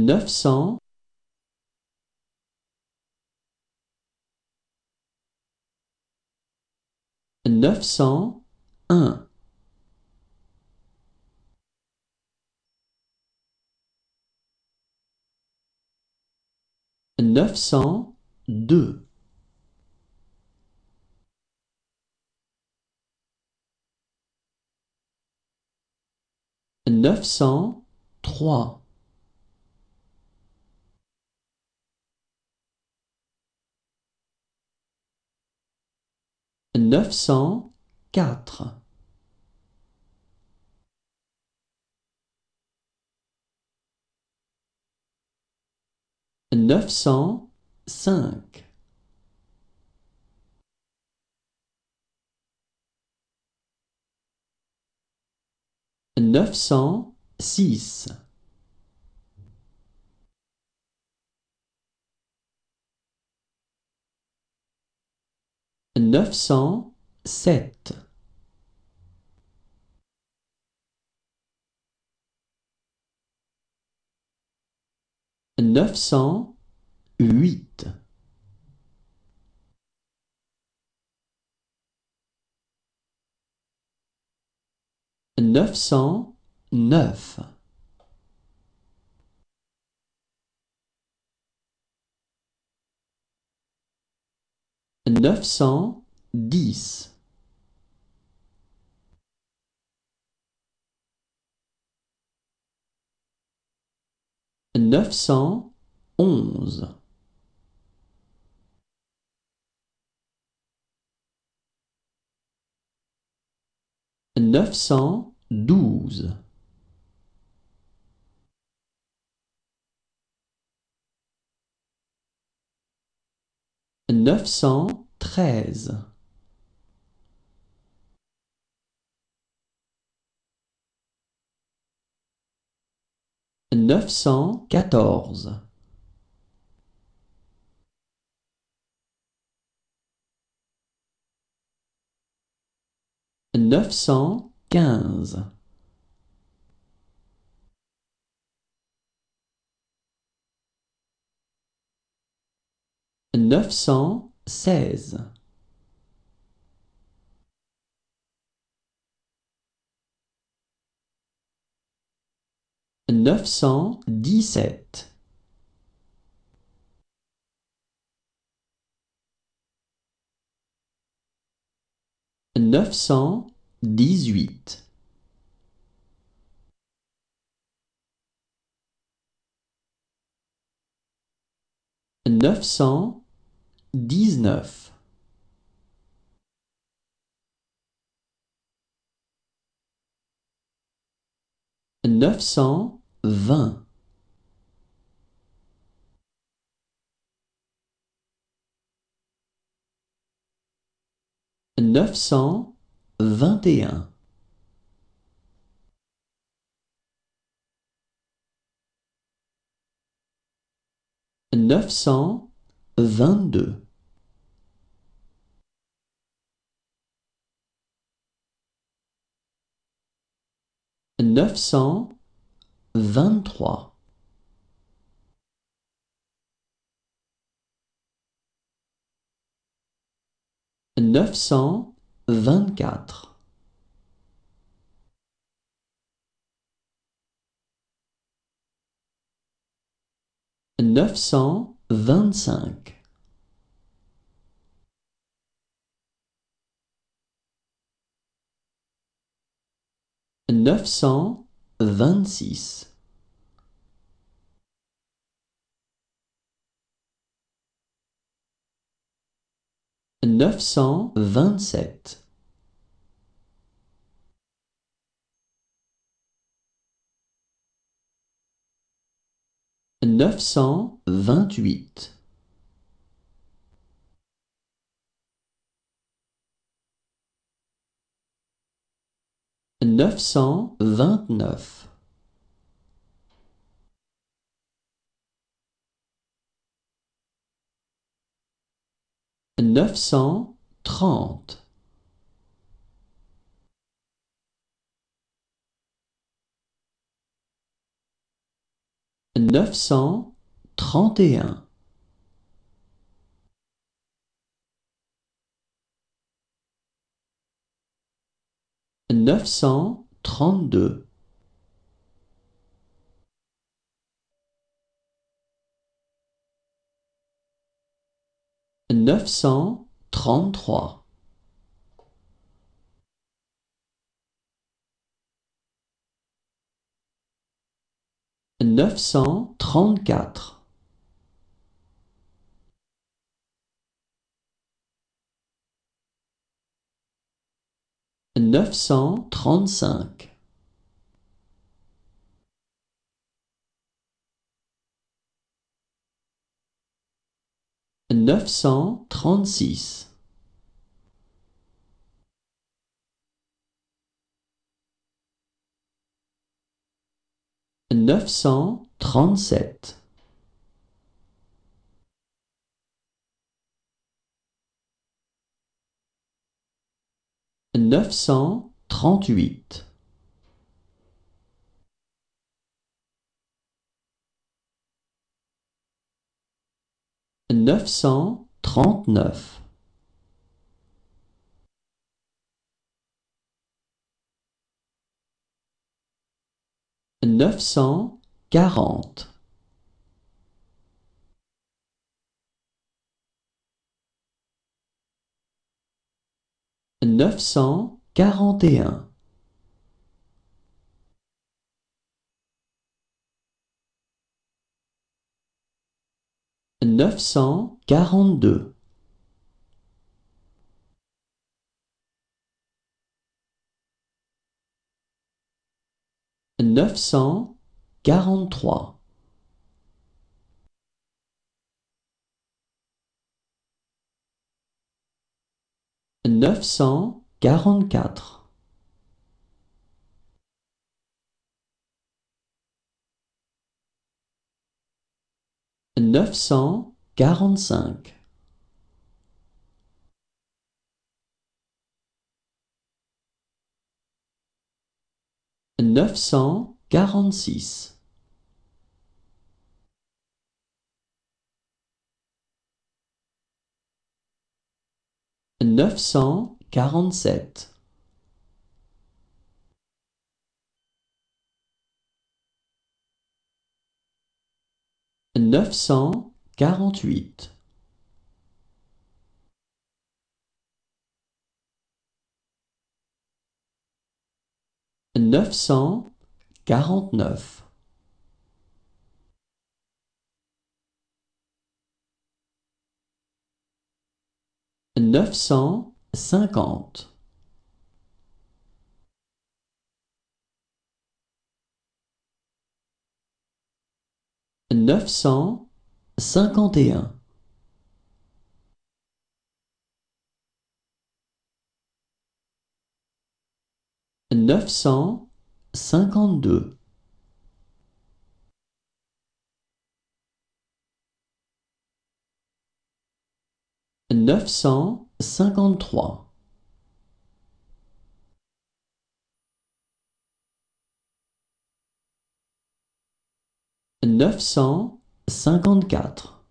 neuf cent neuf cent un. neuf cent deux. neuf cent trois neuf cent quatre. neuf cent cinq. neuf cent six neuf cent sept. neuf cent huit. neuf cent neuf. neuf cent dix. Neuf cent onze. Neuf cent douze. Neuf cent treize neuf cent quatorze. neuf cent quinze. neuf cent seize neuf cent dix-sept. neuf cent dix-huit. neuf cent dix-neuf neuf cent vingt. neuf cent vingt et un. neuf cent vingt-deux. neuf cent vingt-trois. neuf cent vingt-quatre. neuf cent vingt-cinq. neuf cent vingt-six. neuf cent vingt-sept. neuf cent vingt-huit neuf cent vingt-neuf. neuf cent trente. neuf cent trente et un, neuf cent trente-deux, neuf cent trente-trois, neuf cent trente-quatre, neuf cent trente-cinq, neuf cent trente-six, neuf cent trente-sept, neuf cent trente-huit, neuf cent trente-neuf, neuf cent quarante, neuf cent quarante et un, neuf cent quarante-deux, neuf cent quarante-trois, neuf cent quarante-quatre, neuf cent quarante-cinq, neuf cent quarante-six, neuf cent quarante-sept, neuf cent quarante-huit, neuf cent quarante-neuf, neuf cent cinquante, neuf cent cinquante et un, neuf cent cinquante-deux, neuf cent cinquante-trois, neuf cent cinquante-quatre,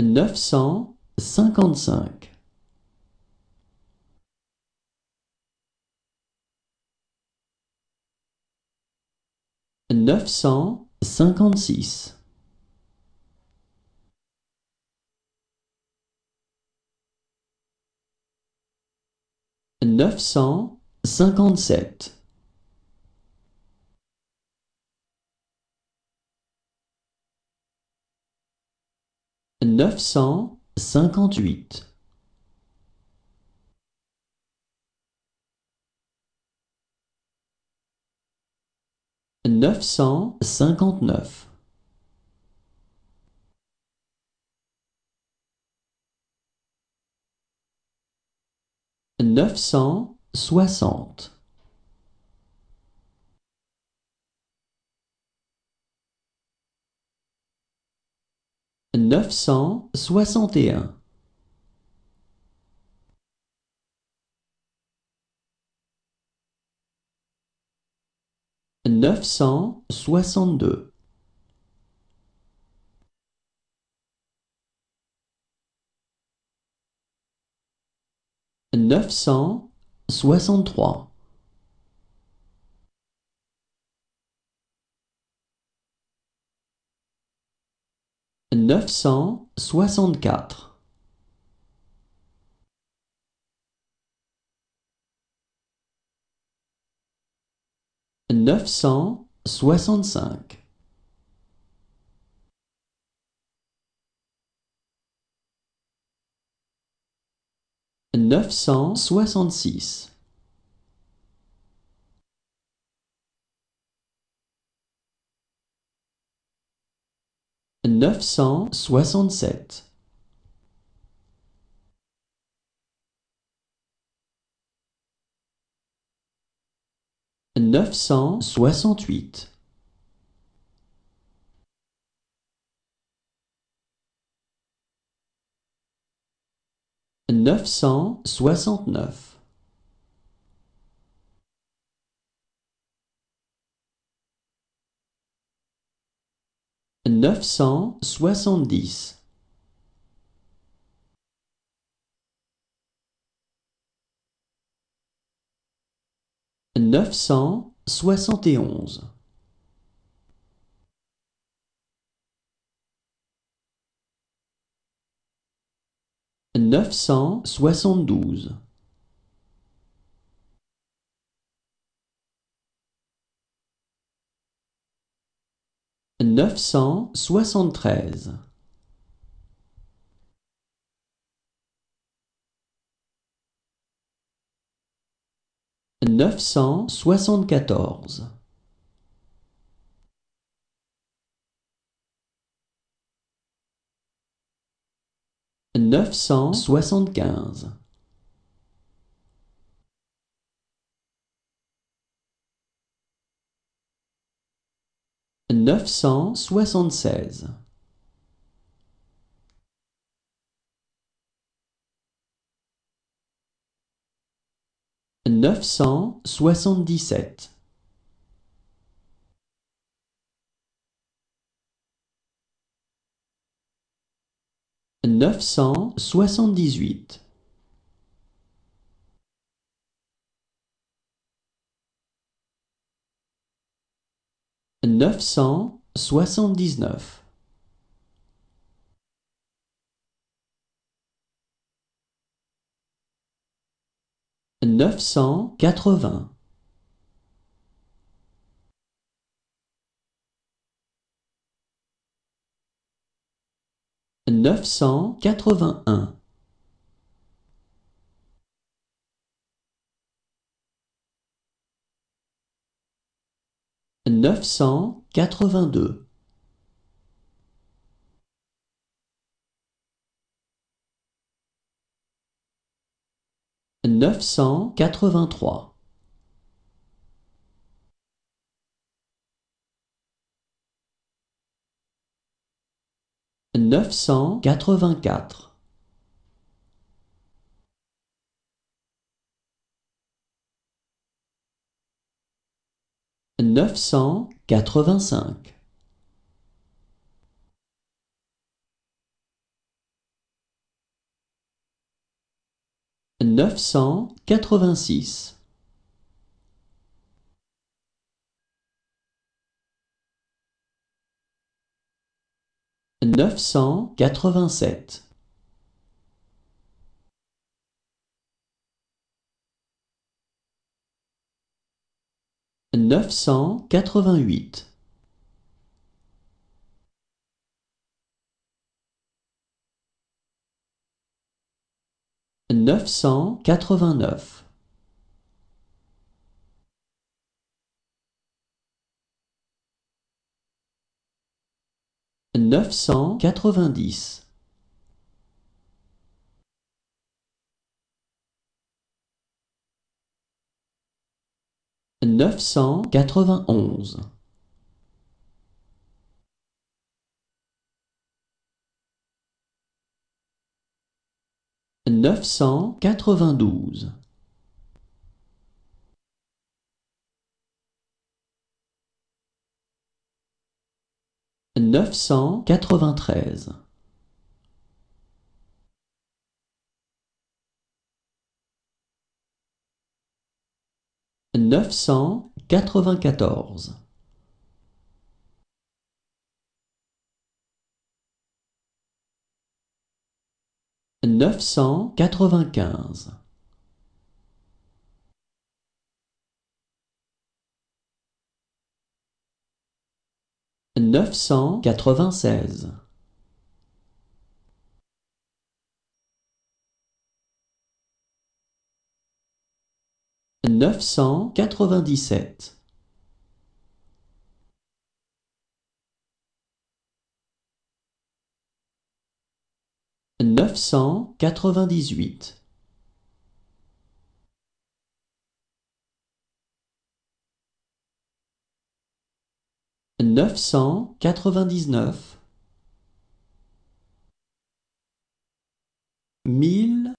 neuf cent cinquante-cinq, neuf cent cinquante-six, neuf cent cinquante-sept, neuf cent cinquante-huit, neuf cent cinquante-neuf, neuf cent soixante, neuf cent soixante et un, neuf cent soixante-deux, neuf cent soixante-trois, neuf cent soixante-quatre, neuf cent soixante-cinq, neuf cent soixante-six, neuf cent soixante-sept, neuf cent soixante-huit, neuf cent soixante-neuf, neuf cent soixante-dix, neuf cent soixante et onze, neuf cent soixante-douze, neuf cent soixante-treize, neuf cent soixante-quatorze, neuf cent soixante-quinze, neuf cent soixante-seize, neuf cent soixante-dix-sept, neuf cent soixante-dix-huit, neuf cent soixante-dix-neuf, neuf cent quatre-vingts, neuf cent quatre-vingt-un, neuf cent quatre-vingt-deux, neuf cent quatre-vingt-trois, neuf cent quatre-vingt-quatre, neuf cent quatre-vingt-cinq, neuf cent quatre-vingt-six, neuf cent quatre-vingt-sept, neuf cent quatre-vingt-huit, neuf cent quatre-vingt-neuf, neuf cent quatre-vingt-dix, neuf cent quatre-vingt-onze, neuf cent quatre-vingt-douze. neuf cent quatre-vingt-treize. Neuf cent quatre-vingt-quatorze. Neuf cent quatre-vingt-quinze, neuf cent quatre-vingt-seize, neuf cent quatre-vingt-dix-sept, neuf cent quatre-vingt-dix-huit, neuf cent quatre-vingt-dix-neuf, mille